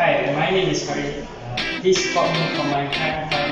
Hi, my name is Harry. Please call me from my hand.